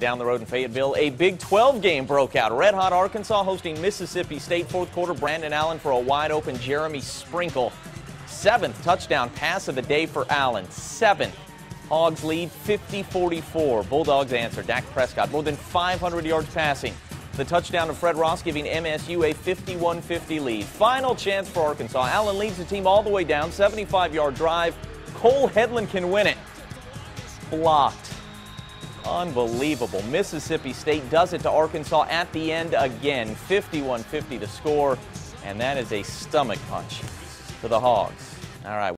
Down the road in Fayetteville, a Big 12 game broke out. Red Hot Arkansas hosting Mississippi State. Fourth quarter, Brandon Allen for a wide open Jeremy Sprinkle. Seventh touchdown pass of the day for Allen. Seventh. Hogs lead 50-44. Bulldogs answer. Dak Prescott more than 500 yards passing. The touchdown of Fred Ross giving MSU a 51-50 lead. Final chance for Arkansas. Allen leads the team all the way down. 75-yard drive. Cole Hedlund can win it. Blocked. Unbelievable. Mississippi State does it to Arkansas at the end again. 51-50 to score. And that is a stomach punch for the Hogs. All right.